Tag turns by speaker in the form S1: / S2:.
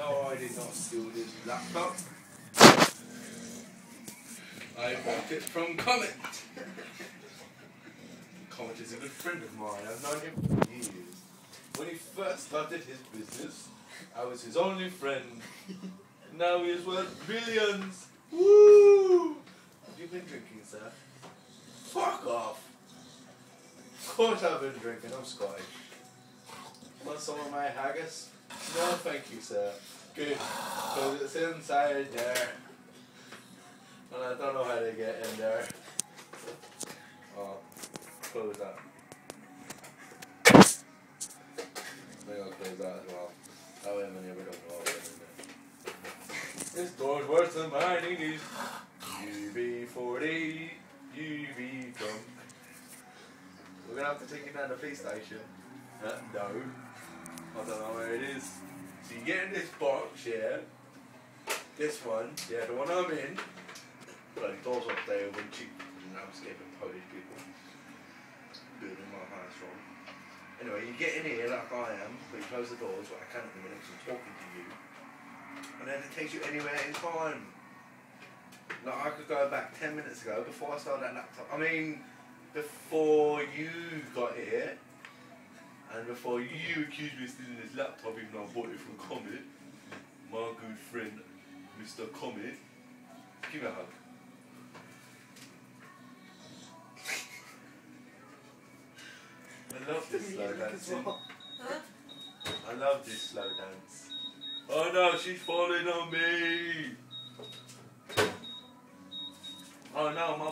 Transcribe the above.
S1: No, I did not steal this laptop. I bought it from Comet. Comet is a good friend of mine. I've known him for years. When he first started his business, I was his only friend. Now he is worth billions. Woo! Have you been drinking, sir? Fuck off. Of course I've been drinking. I'm Scottish. Want some of my haggis? No, thank you, sir. Good. Because it's inside there. And I don't know how to get in there. Oh, close that. Maybe I'll close that as well. That way my neighbor don't know get in there. This door's worse than mine, it is. UB40, UB drunk. We're gonna have to take it down to the police station. Uh, no. I don't know where it is. So you get in this box, yeah. This one, yeah, the one I'm in. Bloody doors up there when cheap landscaping Polish people. Building my house from. Anyway, you get in here like I am, but you close the doors, but I can't at the minute 'cause I'm talking to you. And then it takes you anywhere in time. Like I could go back 10 minutes ago before I started that laptop. I mean, before you got here, and before you accuse me of stealing this laptop, even though I bought it from Comet, my good friend, Mr. Comet, give me a hug. I love this slow dancing. I love this slow dance. Oh no, she's falling on me. Oh no, my